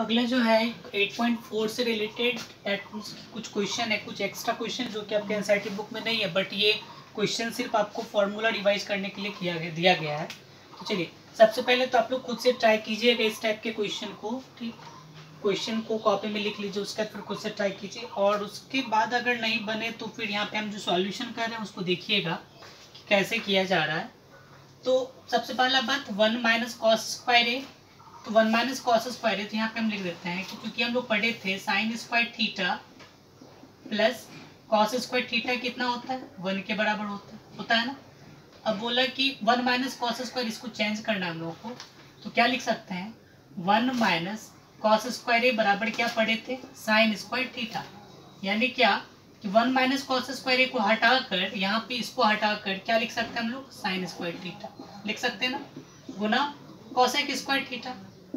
अगला जो है 8.4 से रिलेटेड कुछ क्वेश्चन है, कुछ एक्स्ट्रा क्वेश्चन जो कि आपके एनसीईआरटी बुक में नहीं है बट ये क्वेश्चन सिर्फ़ आपको फॉर्मूला रिवाइज करने के लिए किया गया, दिया गया है। तो चलिए, सबसे पहले तो आप लोग खुद से ट्राई कीजिएगा इस टाइप के क्वेश्चन को, ठीक? क्वेश्चन को कॉपी में लिख लीजिए, उसका फिर खुद से ट्राई कीजिए, और उसके बाद अगर नहीं बने तो फिर यहाँ पे हम जो सॉल्यूशन कर रहे हैं, उसको देखिएगा कि कैसे किया जा रहा है। तो सबसे पहला बात one minus cos square A तो वन माइनस कॉस स्क्वायर है तो यहाँ पे हम लिख देते हैं कि क्योंकि हम लोग पढ़े थे sine square theta plus cos square theta कितना होता है? वन के बराबर होता है। होता है ना? अब बोला कि वन माइनस कॉस स्क्वायर इसको चेंज करना हम लोग को तो क्या लिख सकते हैं? One minus cos square A बराबर क्या पढ़े थे? साइन स्क्वायर थीटा यानी क्या? कि one minus cos square A को हटाकर, यहाँ पे इसको हटाकर क्या लिख सकते हैं हम लोग? साइन स्क्वायर थीटा लिख सकते हैं ना? गुना कॉसेक स्क्वायर थीटा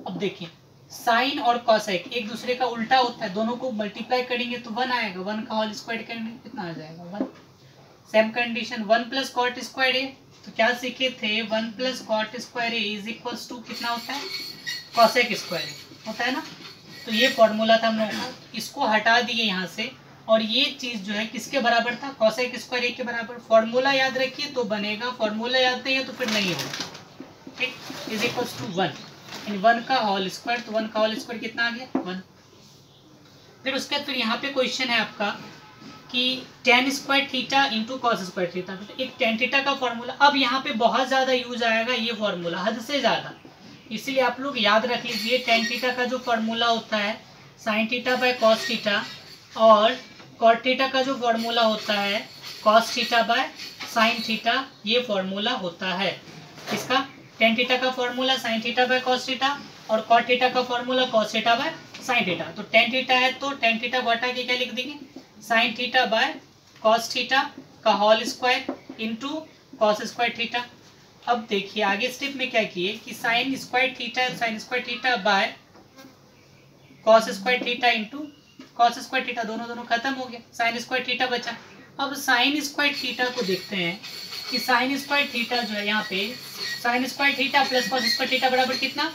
अब देखिए, साइन और कॉसेक एक दूसरे का उल्टा होता है, दोनों को मल्टीप्लाई करेंगे तो वन आएगा वन का होल स्क्वायर करेंगे, कितना आ जाएगा one same condition one plus cot square A तो क्या सीखे थे? One plus cot square A is equal to कितना होता है? कॉसेक स्क्वायर होता है ना? तो ये फॉर्मूला था हम लोगों का, इसको हटा दिए यहाँ से, और ये चीज़ जो है किसके बराबर था? कॉसेक स्क्वायर ए के बराबर। फॉर्मूला याद रखिए तो बनेगा फॉर्मूला याद नहीं है तो फिर नहीं होगा। ठीक? इज़ इक्वल टू वन यानी वन का होल स्क्वायर तो वन का होल स्क्वायर कितना आ गया? वन फिर उसके बाद फिर यहाँ पे क्वेश्चन है आपका कि tan square theta into cos square theta तो एक टेन थीटा का फॉर्मूला अब यहाँ पे बहुत ज़्यादा यूज़ आएगा ये फॉर्मूला हद से ज़्यादा। इसलिए आप लोग याद रख लीजिए टेन थीटा का जो फॉर्मूला होता है sine theta by cos theta और कॉट थीटा का जो फॉर्मूला होता है cos theta by sine theta ये फॉर्मूला होता है। इसका टेन थीटा का formula sine theta by cos theta और कॉट थीटा का formula cos theta by sine theta तो टेन थीटा है तो टेन थीटा हटा के क्या लिख देंगे? Sine theta by cos theta का whole square into cos square theta अब देखिए आगे स्टेप में क्या किए कि sine square theta sine square theta by cos square theta into cos square theta दोनों दोनों खत्म हो गया। साइन स्क्वायर थीटा बचा। अब साइन स्क्वायर थीटा को देखते हैं कि साइन स्क्वायर थीटा जो है यहाँ पे sine square theta plus cos square theta बराबर कितना?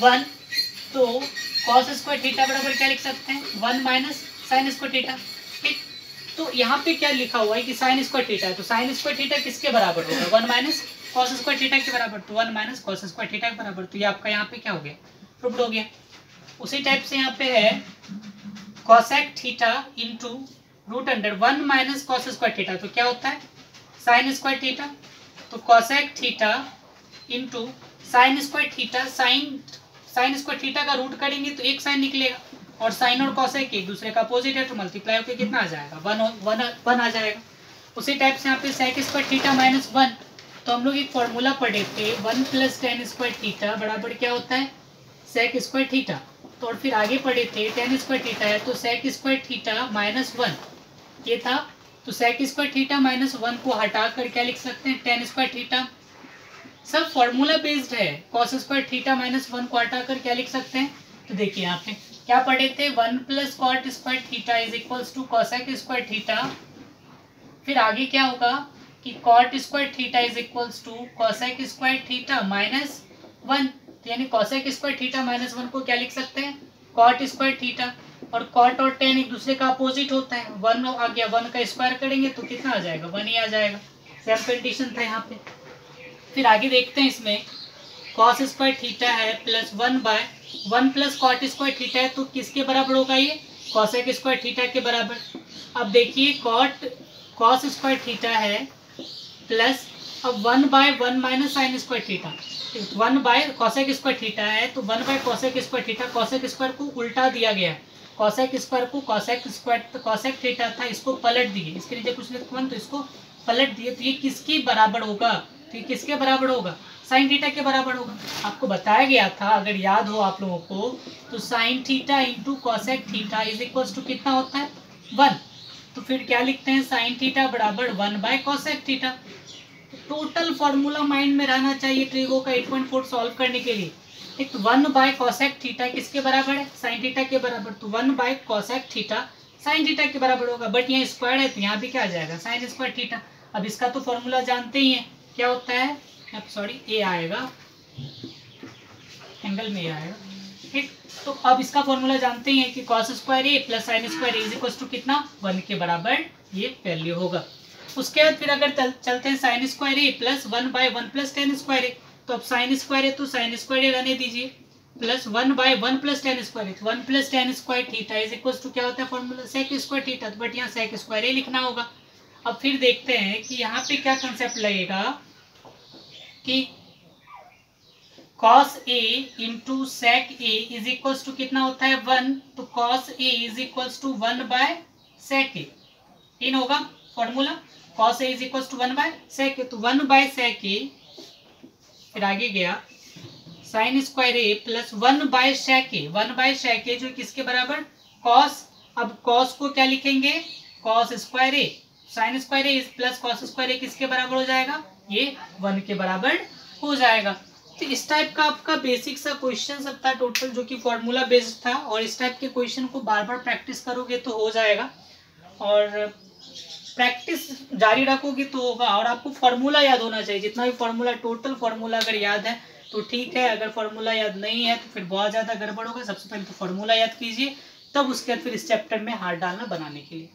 वन तो कॉस स्क्वायर थीटा बराबर क्या लिख सकते हैं? One minus sine square theta ठीक? तो यहाँ पे क्या लिखा हुआ है कि साइन स्क्वायर थीटा है? तो साइन स्क्वायर थीटा किसके बराबर होगा? One minus cos square theta के बराबर। तो one minus cos square theta के बराबर। तो ये आपका यहाँ पे क्या हो गया? प्रूफ हो गया। उसी टाइप से यहाँ पे है cosec theta into root under one minus cos square theta तो क्या होता है? साइन स्क्वायर थीटा तो cosec theta into sine square theta sine sine square theta का रूट करेंगे तो एक साइन निकलेगा। और साइन और कॉसेक एक दूसरे का अपोजिट है तो मल्टीप्लाई होकर कितना आ जाएगा? वन वन वन आ जाएगा। उसी टाइप से यहाँ पे sec square theta minus one तो हम लोग एक फॉर्मूला पढ़े थे one plus tan square theta बराबर क्या होता है? सेक स्क्वायर थीटा तो और फिर आगे पढ़े थे टेन स्क्वायर थीटा है तो sec square theta minus one ये था। तो sec square theta minus one को हटा कर क्या लिख सकते हैं? टेन स्क्वायर थीटा सब फॉर्मूला बेस्ड है। Cos square theta minus one को हटा कर क्या लिख सकते हैं? तो देखिए यहाँ पे क्या पढ़े थे? One plus cot square theta is equals to cosec square theta फिर आगे क्या होगा? कि cot square theta is equals to cosec square theta minus one यानी cosec square theta minus one को क्या लिख सकते हैं? कॉट स्क्वायर थीटा और कॉट और टेन एक दूसरे का अपोजिट होता है। वन आ गया वन का स्क्वायर करेंगे तो कितना आ जाएगा? वन ही आ जाएगा। सेम कंडीशन था यहाँ पे। फिर आगे देखते हैं इसमें। कॉस स्क्वायर थीटा है plus one by one plus cot square theta है तो किसके बराबर होगा ये? कॉसेक स्क्वायर थीटा के बराबर। अब देखिए कॉट कॉस स्क्वायर थीटा है प्लस अब one by one minus sine square theta one by cosec square theta है तो one by cosec square theta cosec square को उल्टा दिया गया। कॉसेक स्क्वायर को कॉसेक स्क्वायर कॉसेक थीटा था, इसको पलट दिए। इसके नीचे कुछ लिखवन तो इसको पलट दिए तो ये किसके बराबर होगा? तो ये किसके बराबर होगा? साइन थीटा के बराबर होगा। आपको बताया गया था, अगर याद हो आप लोगों को तो sine theta into cosec theta is equal to कितना होता है? वन तो फिर क्या लिखते हैं? साइन थीटा बराबर one by cosec theta total formula mind में रहना चाहिए ट्रिगो का 8.4 सॉल्व करने के लिए। एक वन बाय कॉसेक थीटा किसके बराबर है? साइन थीटा के बराबर। तो one by cosec theta sine theta के बराबर होगा। बट यहाँ स्क्वायर है तो यहाँ भी क्या आ जाएगा? साइन स्क्वायर थीटा अब इसका तो फॉर्मूला जानते ही हैं। क्या होता है? अब सॉरी ए आएगा। एंगल में आएगा। ठीक? तो अब इसका फॉर्मूला जानते हैं कि cos square A plus sine square is equal to कितना? वन के बराबर ये वैल्यू होगा। उसके बाद फिर अगर चल, चलते हैं sine square A plus one by one plus tan square A तो अब साइन स्क्वायर है तो साइन स्क्वायर ए रहने दीजिए। Plus one by one plus tan square one plus tan square theta is equal to क्या होता है formula sec square theta but यहाँ सेक स्क्वायर ए लिखना होगा। अब फिर देखते हैं कि यहाँ पे क्या कंसेप्ट लगेगा कि cos a into sec A is equal to कितना होता है वन तो cos a इज़ equal to one by sec A इन होगा formula cos A is equal to one by sec A तो वन बाय सेक ए फिर आगे गया। Sine square A plus one by sec A one by sec A जो किसके बराबर? Cos अब कॉस को क्या लिखेंगे? Cos square A sine square A plus cos square A किसके बराबर हो जाएगा? ये वन के बराबर हो जाएगा। तो इस टाइप का आपका बेसिक सा क्वेश्चन सब था टोटल जो कि फॉर्मूला बेस्ड था, और इस टाइप के क्वेश्चन को बार बार प्रैक्टिस करोगे तो हो जाएगा। और प्रैक्टिस जारी रखोगे तो होगा, और आपको फॉर्मूला याद होना चाहिए। जितना भी फॉर्मूला टोटल फॉर्मूला अगर याद है तो ठीक है। अगर फॉर्मूला याद नहीं है तो फिर बहुत ज़्यादा गड़बड़ होगा। सबसे पहले तो फॉर्मूला याद कीजिए, तब उसके बाद फिर इस चैप्टर में हाथ डालना बनाने के लिए।